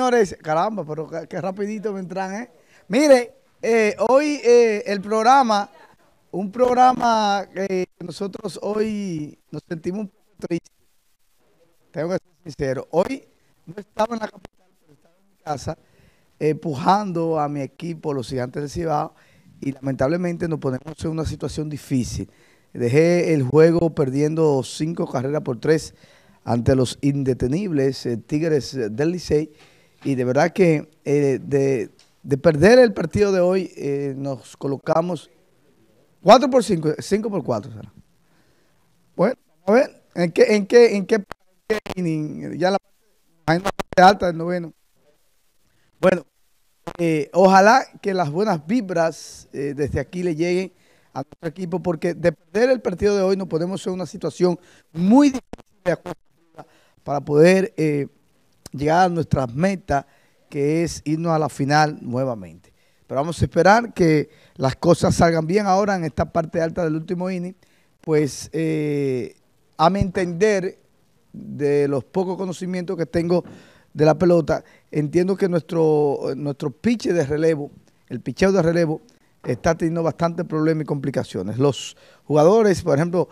Señores, caramba, pero qué, rapidito me entran, ¿eh? Mire, eh, hoy eh, el programa, un programa que nosotros hoy nos sentimos un poco tristes. Tengo que ser sincero. Hoy no estaba en la capital, pero estaba en mi casa, empujando a mi equipo, los gigantes del Cibao, y lamentablemente nos ponemos en una situación difícil. Dejé el juego perdiendo cinco carreras por tres ante los indetenibles eh, Tigres del Licey. Y de verdad que eh, de, perder el partido de hoy eh, nos colocamos 4 por 5, 5 por 4 será. Bueno, a ver, ¿en qué, en qué, en qué, ya la parte alta del noveno. Bueno, ojalá que las buenas vibras desde aquí le lleguen a nuestro equipo, porque de perder el partido de hoy nos podemos en una situación muy difícil para poder eh, llegar a nuestras metas, que es irnos a la final nuevamente. Pero vamos a esperar que las cosas salgan bien ahora en esta parte alta del último inning, pues eh, a mi entender, de los pocos conocimientos que tengo de la pelota, entiendo que nuestro, nuestro pitch de relevo, el picheo de relevo, está teniendo bastante problemas y complicaciones. Los jugadores, por ejemplo,